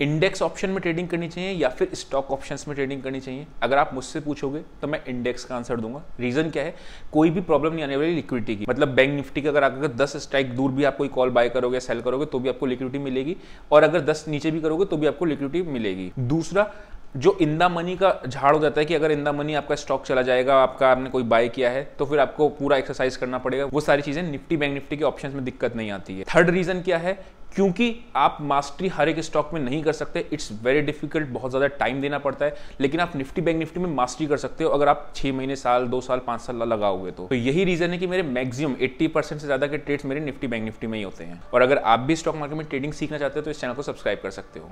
Index option में trading करनी चाहिए या फिर स्टॉक ऑप्शंस में ट्रेडिंग करनी चाहिए? अगर आप मुझसे पूछोगे तो मैं इंडेक्स का आंसर दूँगा। रीजन क्या है? कोई भी प्रॉब्लम नहीं आने वाली लिक्विडिटी की। मतलब बैंक निफ्टी का अगर अगर दस स्ट्राइक दूर भी आप कोई कॉल बाय करोगे, सेल करोगे तो भी आपको लिक्विडिटी मिलेगी। और अगर दस नीचे भी करोगे तो भी आपको लिक्विडिटी मिलेगी। दूसरा, जो इंदा मनी का झाड़ हो जाता है कि अगर इंदा मनी आपका स्टॉक चला जाएगा, आपका आपने कोई बाय किया है तो फिर आपको पूरा एक्सरसाइज करना पड़ेगा। वो सारी चीज़ें निफ्टी, बैंक निफ्टी के ऑप्शंस में दिक्कत नहीं आती है। थर्ड रीजन क्या है? क्योंकि आप मास्टरी हर एक स्टॉक में नहीं कर सकते इट्स वेरी डिफ़िकल्ट बहुत ज़्यादा टाइम देना पड़ता है लेकिन आप निफ्टी बैंक निफ्टी में मास्टरी कर सकते हो अगर आप छः महीने साल दो साल पाँच साल लगाओगे तो, तो यही रीज़न है कि मेरे मैक्सिमम 80 परसेंट से ज़्यादा के ट्रेड्स मेरे निफ्टी बैंक निफ्टी में ही होते हैं। और अगर आप भी स्टॉक मार्केट में ट्रेडिंग सीखना चाहते हो तो इस चैनल को सब्सक्राइब कर सकते हो।